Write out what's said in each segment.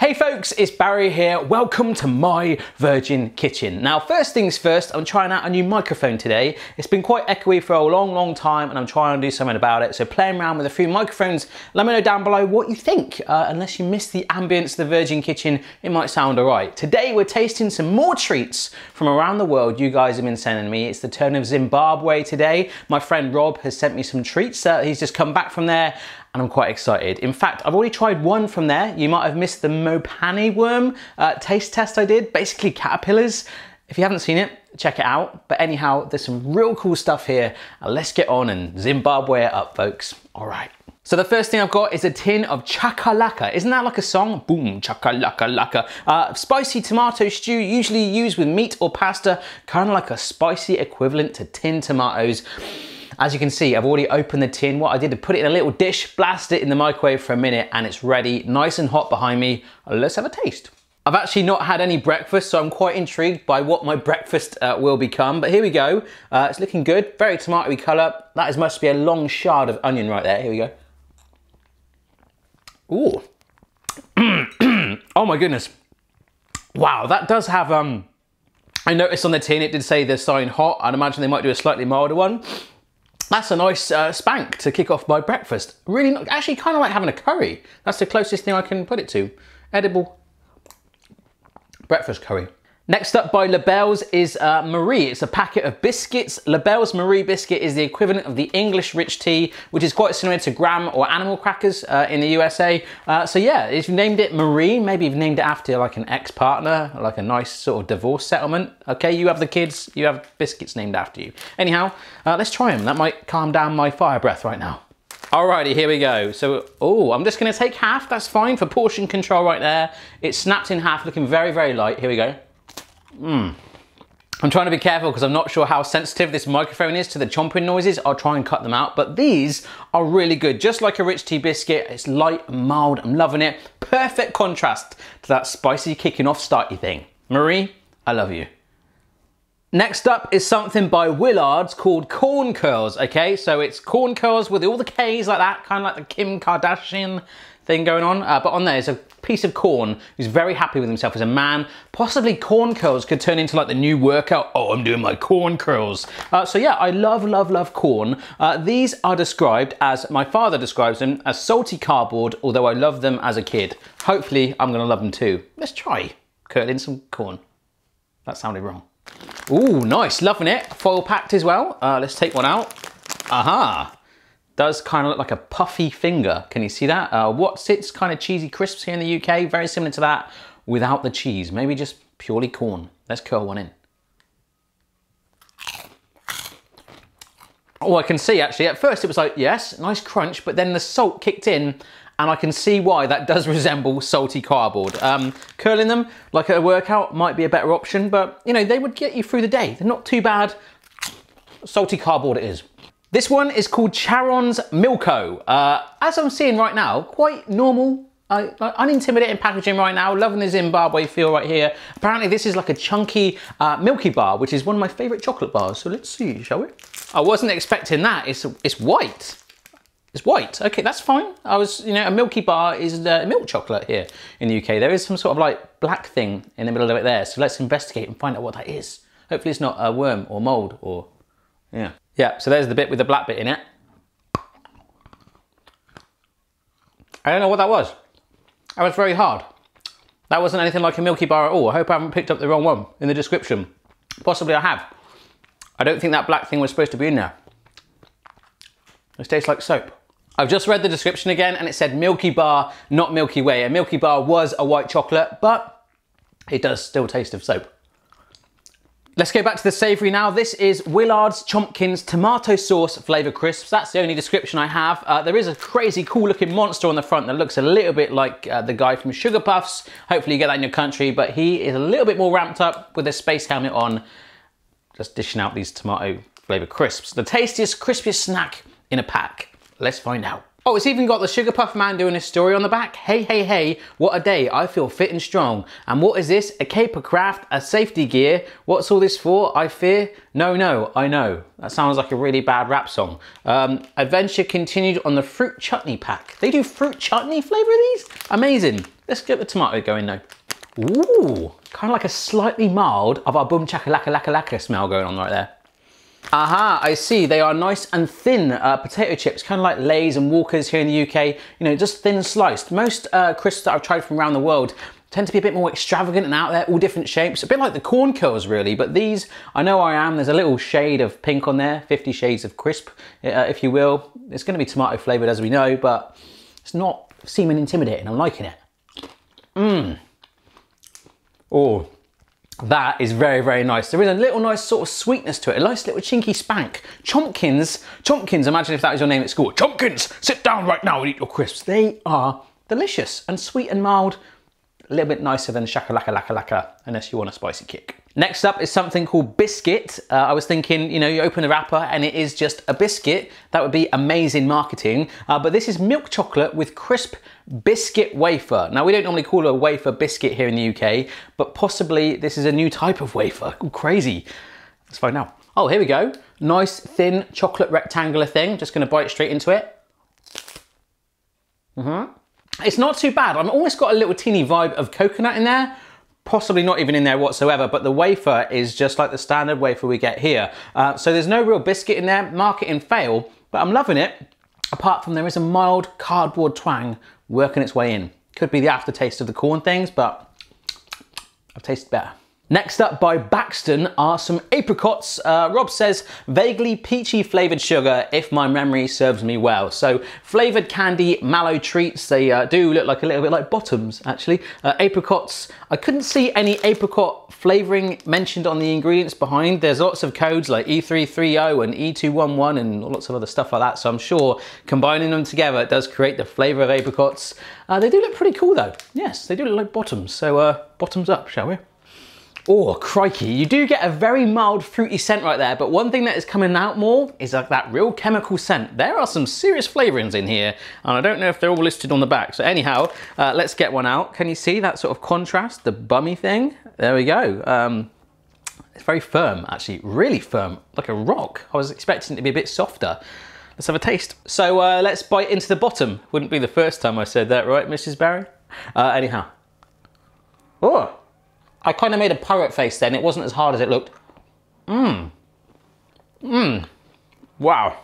Hey folks, it's Barry here. Welcome to my Virgin Kitchen. Now, first things first, I'm trying out a new microphone today. It's been quite echoey for a long, long time and I'm trying to do something about it. So playing around with a few microphones, let me know down below what you think. Uh, unless you miss the ambience of the Virgin Kitchen, it might sound all right. Today, we're tasting some more treats from around the world you guys have been sending me. It's the turn of Zimbabwe today. My friend Rob has sent me some treats. Uh, he's just come back from there and I'm quite excited. In fact, I've already tried one from there. You might have missed the Mopani worm uh, taste test I did, basically caterpillars. If you haven't seen it, check it out. But anyhow, there's some real cool stuff here. Uh, let's get on and Zimbabwe up, folks. All right. So the first thing I've got is a tin of chakalaka. Isn't that like a song? Boom, chakalaka laka. Uh, spicy tomato stew, usually used with meat or pasta, kind of like a spicy equivalent to tin tomatoes. As you can see, I've already opened the tin. What I did to put it in a little dish, blast it in the microwave for a minute and it's ready, nice and hot behind me. Let's have a taste. I've actually not had any breakfast, so I'm quite intrigued by what my breakfast uh, will become. But here we go. Uh, it's looking good, very tomatoey colour. That is must be a long shard of onion right there. Here we go. Ooh. oh my goodness. Wow, that does have, um, I noticed on the tin it did say the sign hot. I'd imagine they might do a slightly milder one. That's a nice uh, spank to kick off my breakfast. Really, not, actually kind of like having a curry. That's the closest thing I can put it to. Edible breakfast curry. Next up by Lobel's is uh, Marie. It's a packet of biscuits. Lobel's Marie biscuit is the equivalent of the English rich tea, which is quite similar to graham or animal crackers uh, in the USA. Uh, so yeah, if you named it Marie, maybe you've named it after like an ex-partner, like a nice sort of divorce settlement. Okay, you have the kids, you have biscuits named after you. Anyhow, uh, let's try them. That might calm down my fire breath right now. Alrighty, here we go. So, oh, I'm just gonna take half, that's fine for portion control right there. It's snapped in half, looking very, very light. Here we go. Mm. I'm trying to be careful because I'm not sure how sensitive this microphone is to the chomping noises. I'll try and cut them out, but these are really good. Just like a rich tea biscuit, it's light and mild. I'm loving it. Perfect contrast to that spicy kicking off starty thing. Marie, I love you. Next up is something by Willard's called Corn Curls, okay? So it's corn curls with all the K's like that, kind of like the Kim Kardashian thing going on. Uh, but on there is a piece of corn who's very happy with himself as a man. Possibly corn curls could turn into like the new workout. Oh, I'm doing my corn curls. Uh, so yeah, I love, love, love corn. Uh, these are described as, my father describes them as salty cardboard, although I loved them as a kid. Hopefully I'm gonna love them too. Let's try curling some corn. That sounded wrong. Ooh, nice, loving it. Foil packed as well. Uh, let's take one out. Aha, does kind of look like a puffy finger. Can you see that? Uh, Wotsits kind of cheesy crisps here in the UK, very similar to that without the cheese. Maybe just purely corn. Let's curl one in. Oh, I can see actually, at first it was like, yes, nice crunch, but then the salt kicked in and I can see why that does resemble salty cardboard. Um, curling them like a workout might be a better option, but you know, they would get you through the day. They're not too bad. Salty cardboard it is. This one is called Charon's Milko. Uh, as I'm seeing right now, quite normal, uh, unintimidating packaging right now. Loving the Zimbabwe feel right here. Apparently this is like a chunky uh, Milky Bar, which is one of my favorite chocolate bars. So let's see, shall we? I wasn't expecting that. It's, it's white. It's white. Okay, that's fine. I was, you know, a Milky Bar is uh, milk chocolate here in the UK. There is some sort of like black thing in the middle of it there. So let's investigate and find out what that is. Hopefully it's not a worm or mold or, yeah. Yeah, so there's the bit with the black bit in it. I don't know what that was. That was very hard. That wasn't anything like a Milky Bar at all. I hope I haven't picked up the wrong one in the description. Possibly I have. I don't think that black thing was supposed to be in there. It tastes like soap. I've just read the description again and it said Milky Bar, not Milky Way. A Milky Bar was a white chocolate, but it does still taste of soap. Let's go back to the savoury now. This is Willard's Chompkins tomato sauce flavour crisps. That's the only description I have. Uh, there is a crazy cool looking monster on the front that looks a little bit like uh, the guy from Sugar Puffs. Hopefully you get that in your country, but he is a little bit more ramped up with a space helmet on, just dishing out these tomato flavour crisps. The tastiest, crispiest snack in a pack. Let's find out. Oh, it's even got the Sugar Puff man doing his story on the back. Hey, hey, hey, what a day. I feel fit and strong. And what is this? A caper craft, a safety gear. What's all this for? I fear. No, no, I know. That sounds like a really bad rap song. Um, adventure continued on the fruit chutney pack. They do fruit chutney flavor of these? Amazing. Let's get the tomato going though. Ooh, kind of like a slightly mild of our boom chaka laka laka laka smell going on right there. Aha, I see. They are nice and thin uh, potato chips, kind of like Lay's and Walkers here in the UK. You know, just thin sliced. Most uh, crisps that I've tried from around the world tend to be a bit more extravagant and out there, all different shapes. A bit like the corn curls, really. But these, I know I am. There's a little shade of pink on there, 50 shades of crisp, uh, if you will. It's going to be tomato flavored, as we know, but it's not seeming intimidating. I'm liking it. Mmm. Oh, that is very, very nice. There is a little nice sort of sweetness to it, a nice little chinky spank. Chompkins, Chompkins, imagine if that was your name at school. Chompkins, sit down right now and eat your crisps. They are delicious and sweet and mild, a little bit nicer than shakalaka laka laka, unless you want a spicy kick. Next up is something called biscuit. Uh, I was thinking, you know, you open the wrapper and it is just a biscuit. That would be amazing marketing. Uh, but this is milk chocolate with crisp biscuit wafer. Now we don't normally call a wafer biscuit here in the UK, but possibly this is a new type of wafer. Ooh, crazy. Let's find out. Oh, here we go. Nice thin chocolate rectangular thing. Just gonna bite straight into it. Mm-hmm. It's not too bad. I've almost got a little teeny vibe of coconut in there, possibly not even in there whatsoever, but the wafer is just like the standard wafer we get here. Uh, so there's no real biscuit in there, marketing fail, but I'm loving it. Apart from there is a mild cardboard twang working its way in. Could be the aftertaste of the corn things, but I've tasted better. Next up by Baxton are some apricots. Uh, Rob says vaguely peachy flavored sugar if my memory serves me well. So flavored candy mallow treats. They uh, do look like a little bit like bottoms actually. Uh, apricots. I couldn't see any apricot flavoring mentioned on the ingredients behind. There's lots of codes like E330 and E211 and lots of other stuff like that. So I'm sure combining them together does create the flavor of apricots. Uh, they do look pretty cool though. Yes, they do look like bottoms. So uh, bottoms up, shall we? Oh, crikey. You do get a very mild fruity scent right there, but one thing that is coming out more is like that real chemical scent. There are some serious flavorings in here, and I don't know if they're all listed on the back. So anyhow, uh, let's get one out. Can you see that sort of contrast, the bummy thing? There we go. Um, it's very firm, actually, really firm, like a rock. I was expecting it to be a bit softer. Let's have a taste. So uh, let's bite into the bottom. Wouldn't be the first time I said that, right, Mrs. Barry? Uh, anyhow. Oh, I kind of made a pirate face then. It wasn't as hard as it looked. Mmm. Mmm. Wow.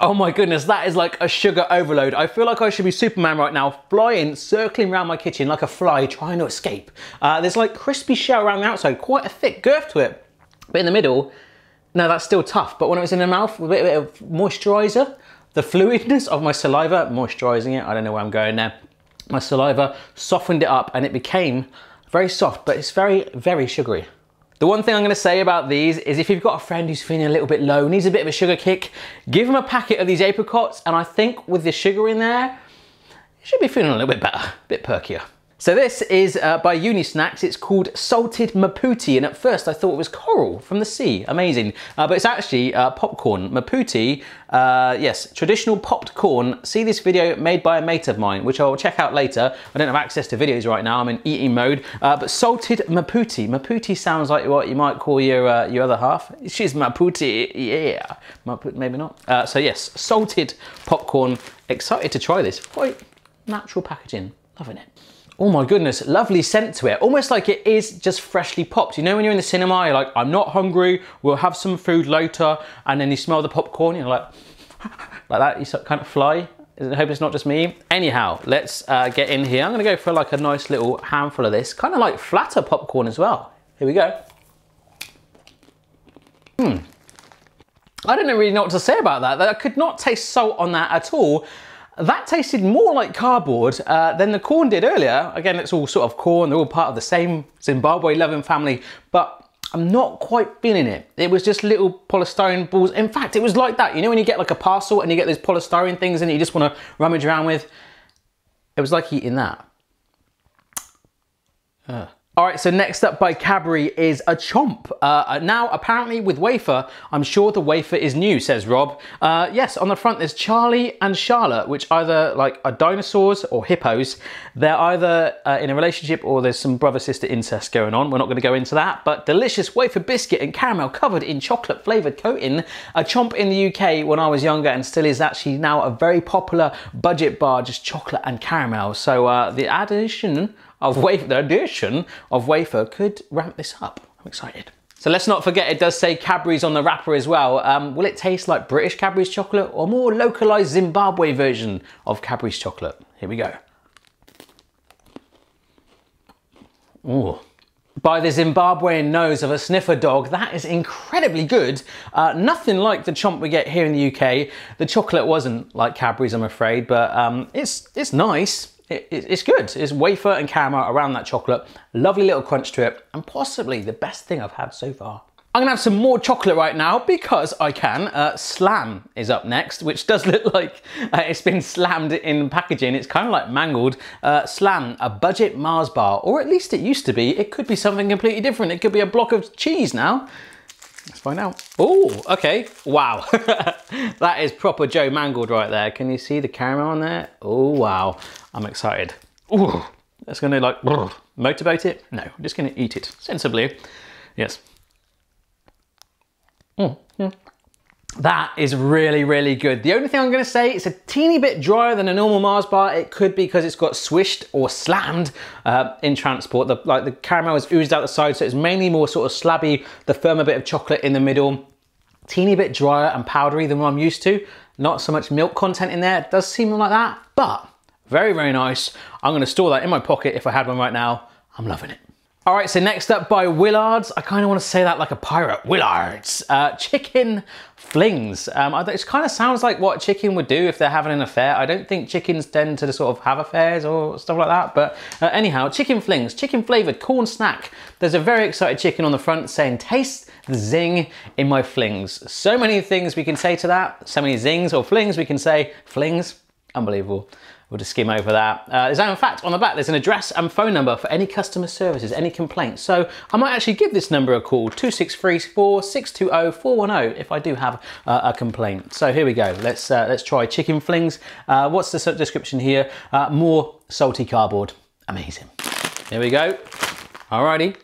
Oh my goodness, that is like a sugar overload. I feel like I should be Superman right now, flying, circling around my kitchen like a fly trying to escape. Uh, there's like crispy shell around the outside, quite a thick girth to it. But in the middle, no, that's still tough. But when it was in the mouth, a bit, a bit of moisturizer, the fluidness of my saliva, moisturizing it, I don't know where I'm going there. My saliva softened it up and it became very soft, but it's very, very sugary. The one thing I'm gonna say about these is if you've got a friend who's feeling a little bit low, needs a bit of a sugar kick, give them a packet of these apricots, and I think with the sugar in there, you should be feeling a little bit better, a bit perkier. So this is uh, by Unisnacks. It's called Salted Maputi, and at first I thought it was coral from the sea. Amazing. Uh, but it's actually uh, popcorn. Maputi, uh, yes, traditional popped corn. See this video made by a mate of mine, which I'll check out later. I don't have access to videos right now. I'm in eating mode. Uh, but salted Maputi. Maputi sounds like what you might call your uh, your other half. She's Maputi, yeah. Maputi, maybe not. so yes, salted popcorn. Excited to try this. Quite natural packaging. Loving it. Oh my goodness, lovely scent to it. Almost like it is just freshly popped. You know when you're in the cinema, you're like, I'm not hungry, we'll have some food later, and then you smell the popcorn, you're like, like that, you kind of fly. I hope it's not just me. Anyhow, let's uh, get in here. I'm gonna go for like a nice little handful of this, kind of like flatter popcorn as well. Here we go. Hmm. I don't know really know what to say about that. I could not taste salt on that at all. That tasted more like cardboard uh, than the corn did earlier. Again, it's all sort of corn, they're all part of the same Zimbabwe loving family, but I'm not quite feeling it. It was just little polystyrene balls. In fact, it was like that. You know when you get like a parcel and you get those polystyrene things and you just want to rummage around with? It was like eating that. Uh. All right, so next up by Cadbury is a chomp. Uh, now, apparently with wafer, I'm sure the wafer is new, says Rob. Uh, yes, on the front there's Charlie and Charlotte, which either like are dinosaurs or hippos. They're either uh, in a relationship or there's some brother-sister incest going on. We're not gonna go into that, but delicious wafer biscuit and caramel covered in chocolate flavored coating. A chomp in the UK when I was younger and still is actually now a very popular budget bar, just chocolate and caramel. So uh, the addition of wafer, the addition of wafer could ramp this up. I'm excited. So let's not forget it does say Cadbury's on the wrapper as well. Um, will it taste like British Cadbury's chocolate or more localized Zimbabwe version of Cadbury's chocolate? Here we go. Ooh. By the Zimbabwean nose of a sniffer dog, that is incredibly good. Uh, nothing like the chomp we get here in the UK. The chocolate wasn't like Cadbury's, I'm afraid, but um, it's, it's nice it, it's good. It's wafer and caramel around that chocolate. Lovely little crunch to it, and possibly the best thing I've had so far. I'm gonna have some more chocolate right now because I can. Uh, Slam is up next, which does look like uh, it's been slammed in packaging. It's kind of like mangled. Uh, Slam, a budget Mars bar, or at least it used to be. It could be something completely different. It could be a block of cheese now. Let's find out. Oh, okay. Wow. that is proper Joe Mangled right there. Can you see the caramel on there? Oh, wow. I'm excited. Ooh, that's gonna like motivate it? No, I'm just gonna eat it sensibly. Yes. Mm, yeah. That is really, really good. The only thing I'm gonna say, it's a teeny bit drier than a normal Mars bar. It could be because it's got swished or slammed uh, in transport. The, like the caramel is oozed out the side, so it's mainly more sort of slabby, the firmer bit of chocolate in the middle. Teeny bit drier and powdery than what I'm used to. Not so much milk content in there. It does seem like that, but very, very nice. I'm gonna store that in my pocket if I had one right now. I'm loving it. All right, so next up by Willards, I kind of want to say that like a pirate, Willards, uh, chicken flings. Um, it kind of sounds like what chicken would do if they're having an affair. I don't think chickens tend to sort of have affairs or stuff like that, but uh, anyhow, chicken flings, chicken flavored corn snack. There's a very excited chicken on the front saying, taste the zing in my flings. So many things we can say to that, so many zings or flings we can say, flings, unbelievable. We'll just skim over that. Uh, there's in fact on the back there's an address and phone number for any customer services, any complaints. So I might actually give this number a call, 2634 620 410 if I do have uh, a complaint. So here we go. Let's uh, let's try chicken flings. Uh, what's the description here? Uh, more salty cardboard. Amazing. Here we go. Alrighty.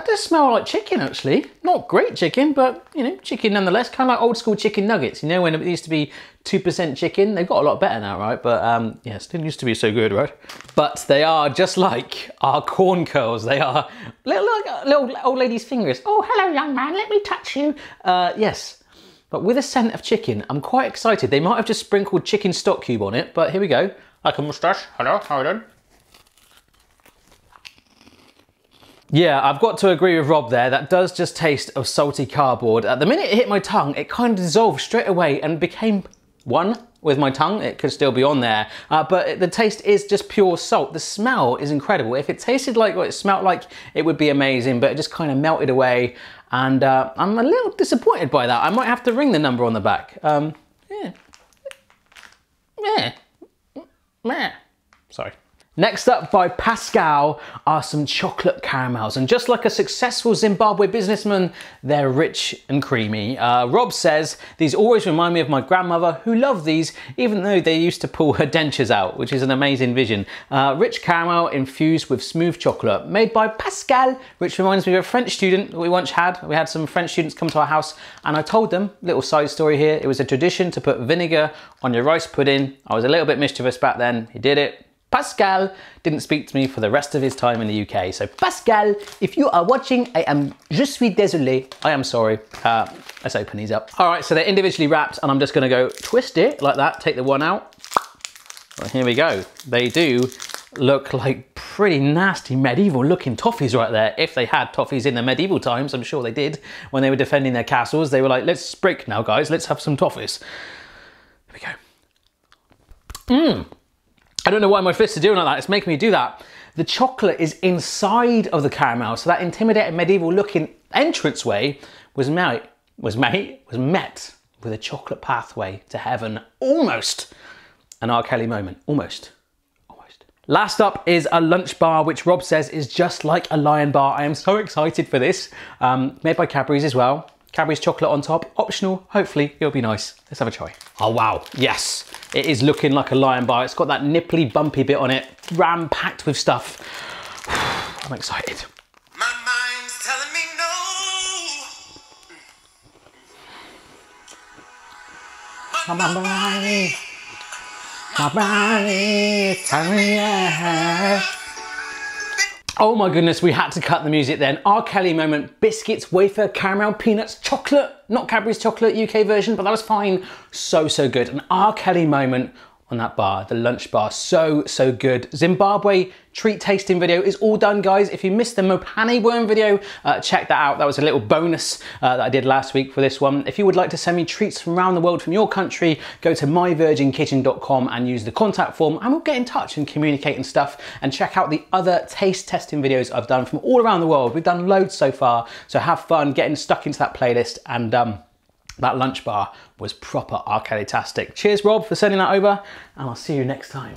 That does smell like chicken actually. Not great chicken, but you know, chicken nonetheless. Kind of like old school chicken nuggets. You know, when it used to be 2% chicken. They've got a lot better now, right? But um, yeah, still used to be so good, right? But they are just like our corn curls. They are little, little old lady's fingers. Oh, hello, young man. Let me touch you. Uh, yes. But with a scent of chicken, I'm quite excited. They might have just sprinkled chicken stock cube on it, but here we go. Like a moustache. Hello, how are you doing? Yeah, I've got to agree with Rob there. That does just taste of salty cardboard. At the minute it hit my tongue, it kind of dissolved straight away and became one with my tongue. It could still be on there, uh, but the taste is just pure salt. The smell is incredible. If it tasted like what it smelled like, it would be amazing, but it just kind of melted away. And uh, I'm a little disappointed by that. I might have to ring the number on the back. Um, yeah. Yeah. Meh. Sorry. Next up by Pascal are some chocolate caramels. And just like a successful Zimbabwe businessman, they're rich and creamy. Uh, Rob says, these always remind me of my grandmother who loved these, even though they used to pull her dentures out, which is an amazing vision. Uh, rich caramel infused with smooth chocolate, made by Pascal, which reminds me of a French student that we once had. We had some French students come to our house and I told them, little side story here, it was a tradition to put vinegar on your rice pudding. I was a little bit mischievous back then. He did it, Pascal didn't speak to me for the rest of his time in the UK. So Pascal, if you are watching, I am je suis désolé. I am sorry. Uh, let's open these up. All right, so they're individually wrapped and I'm just gonna go twist it like that, take the one out. Well, here we go. They do look like pretty nasty medieval looking toffees right there. If they had toffees in the medieval times, I'm sure they did. When they were defending their castles, they were like, let's break now guys, let's have some toffees. Here we go. Mmm. I don't know why my fists are doing like that. It's making me do that. The chocolate is inside of the caramel, so that intimidating medieval looking entranceway was met, was met, was met with a chocolate pathway to heaven. Almost an R. Kelly moment. Almost. Almost. Last up is a lunch bar, which Rob says is just like a Lion bar. I am so excited for this. Um, made by Cadbury's as well. Cadbury's chocolate on top, optional. Hopefully it'll be nice. Let's have a try. Oh wow, yes. It is looking like a Lion bar. It's got that nipply bumpy bit on it, ram packed with stuff. I'm excited. My mind's telling me no. My mind, my mind telling me yes. Oh my goodness, we had to cut the music then. R. Kelly moment, biscuits, wafer, caramel, peanuts, chocolate. Not Cadbury's chocolate UK version, but that was fine. So, so good. An R. Kelly moment on that bar, the lunch bar. So, so good. Zimbabwe treat tasting video is all done, guys. If you missed the Mopane worm video, uh, check that out. That was a little bonus uh, that I did last week for this one. If you would like to send me treats from around the world from your country, go to myvirginkitchen.com and use the contact form and we'll get in touch and communicate and stuff and check out the other taste testing videos I've done from all around the world. We've done loads so far, so have fun getting stuck into that playlist and um, that lunch bar was proper R. Kelly-tastic. Cheers, Rob, for sending that over, and I'll see you next time.